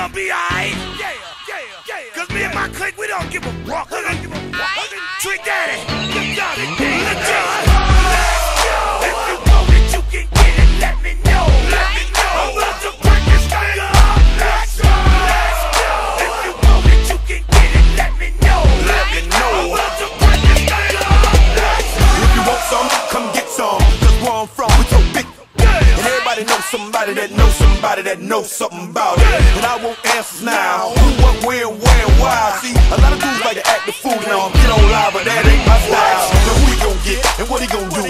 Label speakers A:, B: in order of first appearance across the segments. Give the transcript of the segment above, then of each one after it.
A: gonna be alright. Yeah, yeah, yeah. Cause me and my clique, we don't give a fuck. We don't give a fuck. Trick Daddy, look out it, look out If you know that you can get it, let me know. Let me know. I'm about to break this thing up. Let's go. Let's go. If you know that you can get it, let me know. Let me know. I'm about to break this thing up. Let's go.
B: If you want some, come get some. Cause where I'm from, we so big. And everybody knows somebody that knows somebody that knows something about it. And I want answers now. Who, what, where, where, why. See, a lot of dudes like to act the fool now. Get on live, but that ain't my style. So who he gon' get and what he gon' do?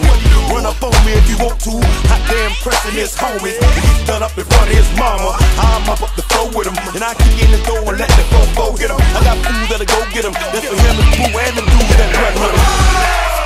B: Run up on me if you want to. Hot damn pressing his homies. He's done up in front of his mama. I'm up up the floor with him. And I kick in the door and let the fofo get him. I got food that'll go get him. That's for him, his boo, and them dudes that run with him.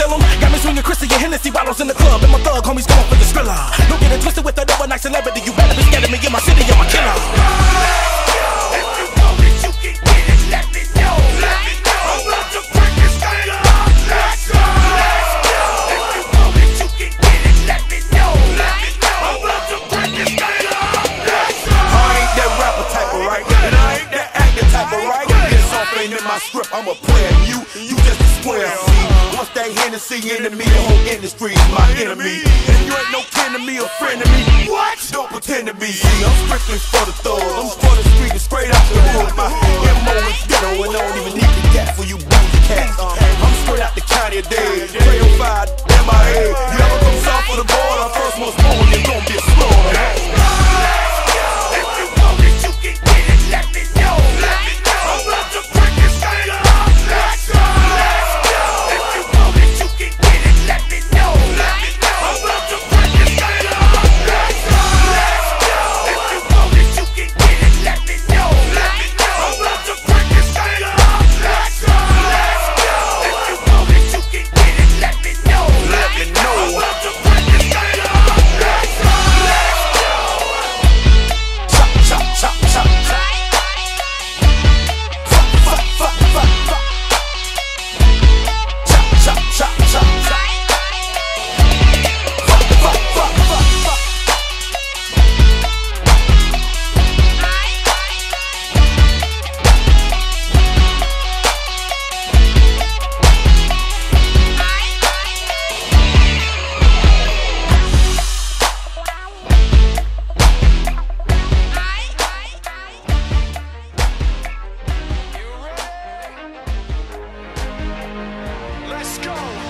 C: Steal 'em. Got me swinging Chrissy and Hennessy bottles in the club. And my thug homies going for the skrilla. Don't get it twisted with that night celebrity. You better be scared of me in my city.
A: That
B: Hennessy me, the whole industry is my enemy. And you ain't no kin to me or friend to me. What? Don't pretend to be. See, I'm strictly for the thugs. I'm for the street and straight out the hood. My MO is ghetto, and I don't even need the gat for you boozy cats. I'm straight out the county of dead. 305, MIA. You ever come south of the border? First one's born, you're gonna be a
A: go.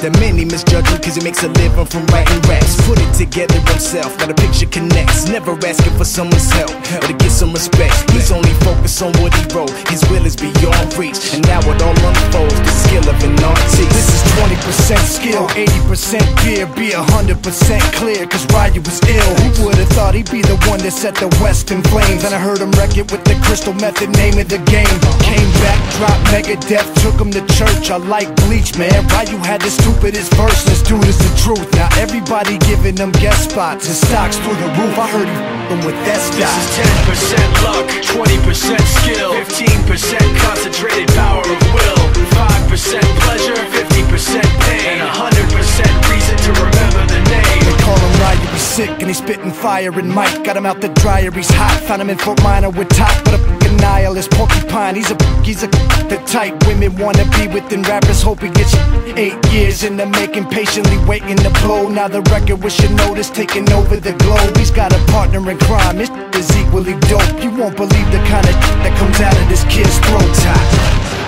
D: that many misjudge cause he makes a living from writing raps. Put it together himself, now the picture connects. Never asking for someone's help or to get some respect. He's only focused on what he wrote, his will is beyond reach. And now it all unfolds, the skill of an artist. This is 20% skill, 80% gear, be 100% clear, cause Ryu was ill. Who would've thought he'd be the one that set the West in flames? And I heard him wreck it with the Crystal Method, name of the game. Came back, dropped Megadef, took him to church. I like Bleach, man. Ryu had the stupidest verse, this dude is the truth. Now everybody giving them guest spots and stocks through the roof. I heard he f***ing with that
E: This is 10% luck, 20% skill, 15% concentrated power of will. 5% pleasure, 50% pain, and 100% reason to remember the name.
D: They call him Ryan, he's sick and he's spitting fire and Mike got him out the dryer, he's hot. Found him in Fort Minor with top, but a nihilist porcupine. He's a he's a the type women wanna be with and rappers hope he gets eight years in the making, patiently waiting to blow. Now the record with notice taking over the globe. He's got a partner in crime, his is equally dope. You won't believe the kind of that comes out of this kid's throat top.